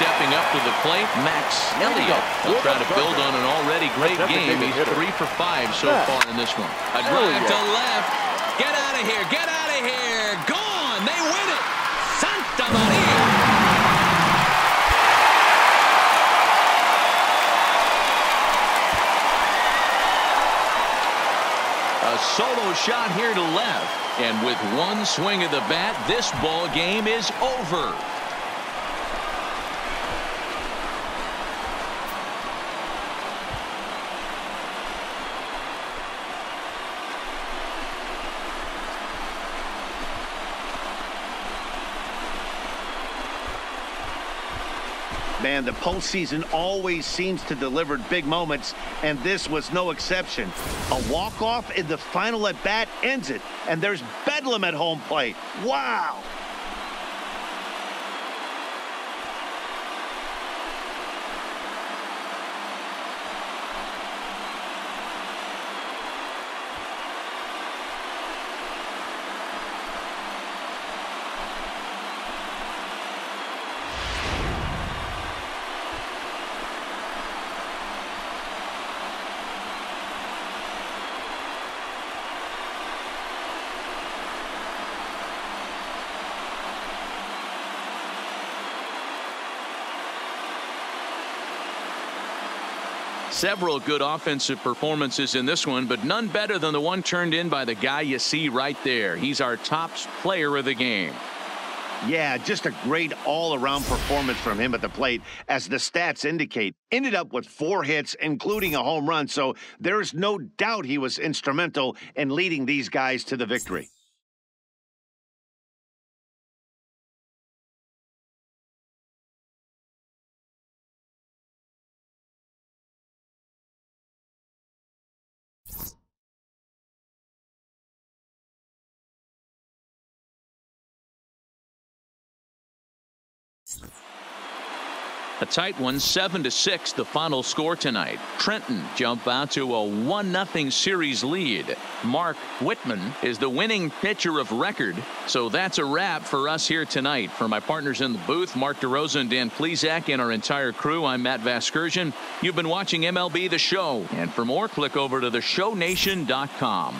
stepping up to the plate, Max Elliott. He'll try to build on an already great game. He's three for five so far in this one. A drive to left. Get out of here. Get out of here. Gone. They win it. Santa Maria. A solo shot here to left. And with one swing of the bat, this ball game is over. Man, the postseason always seems to deliver big moments, and this was no exception. A walk-off in the final at-bat ends it, and there's bedlam at home plate. Wow! Several good offensive performances in this one, but none better than the one turned in by the guy you see right there. He's our top player of the game. Yeah, just a great all-around performance from him at the plate, as the stats indicate. Ended up with four hits, including a home run, so there's no doubt he was instrumental in leading these guys to the victory. A tight one, 7 to 6, the final score tonight. Trenton jump out to a 1 0 series lead. Mark Whitman is the winning pitcher of record. So that's a wrap for us here tonight. For my partners in the booth, Mark DeRosa and Dan Plesac, and our entire crew, I'm Matt Vasgersian. You've been watching MLB The Show. And for more, click over to theshownation.com.